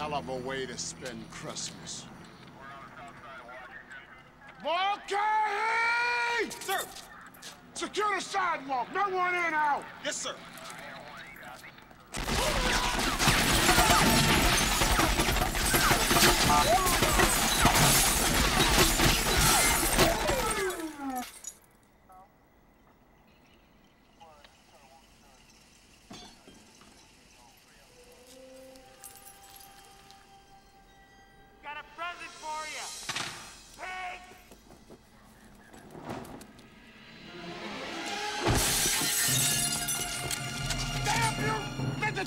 of a way to spend Christmas. Okay! Sir! Secure the sidewalk. No one in out. Yes, sir.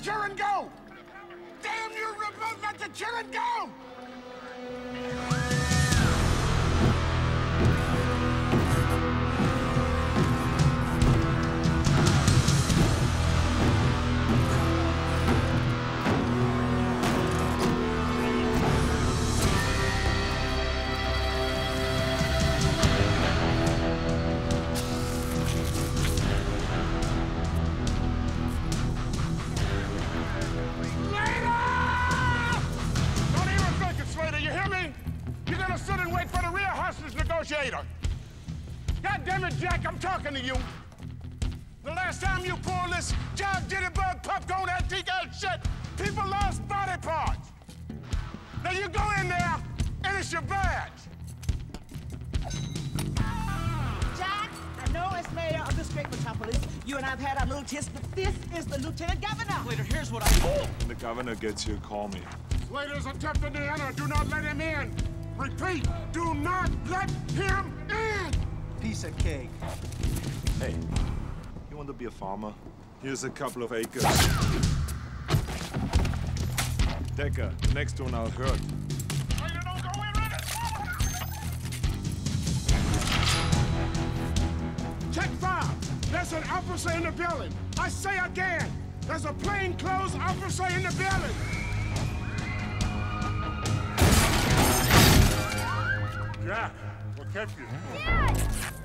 The children go! Damn you, Ripper! Let the children go! Hostage negotiator. God damn it, Jack, I'm talking to you. The last time you pulled this John Jittybug popcorn antique ass shit, people lost body parts. Now you go in there, and it's your badge. Jack, I know as mayor of this great metropolis, you and I've had our little tiff, but this is the lieutenant governor. Later, here's what I. When the governor gets here, call me. Slater's attempting to enter. Do not let him in. Repeat, do not let him in. Piece of cake. Hey, you want to be a farmer? Here's a couple of acres. Dekker, the next one I'll hurt. Slater, don't go in with it. Check five. There's an officer in the building. I say again, there's a plainclothes officer in the building. Jack, what kept you? Dad!